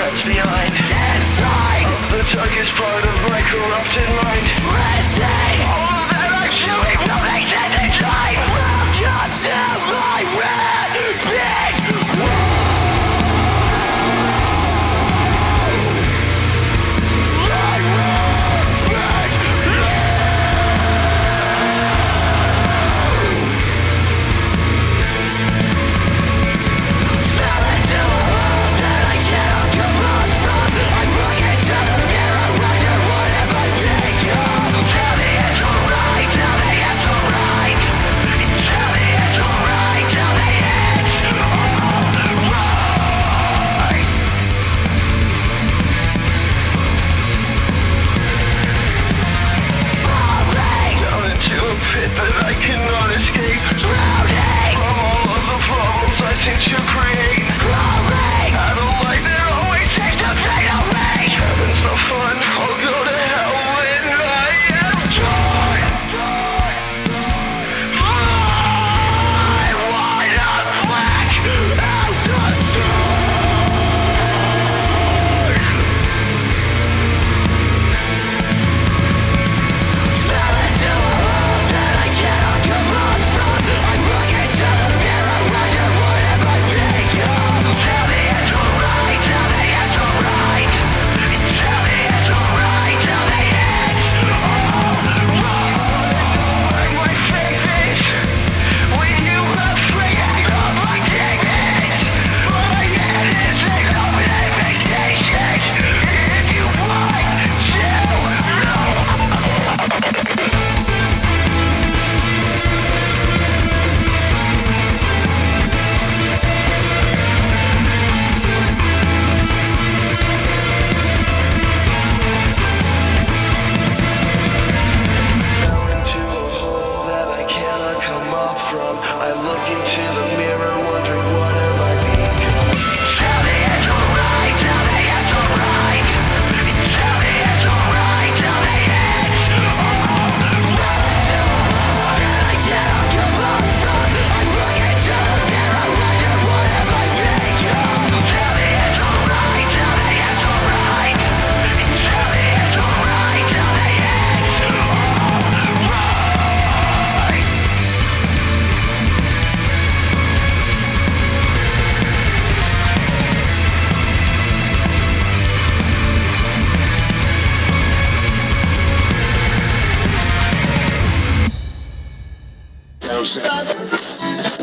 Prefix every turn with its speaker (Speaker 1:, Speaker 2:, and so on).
Speaker 1: trapped behind Inside The darkest part of my corrupted mind. Listen can I come up from? I look into the mirror.
Speaker 2: Música